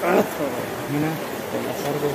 Ah, mira, el azar de...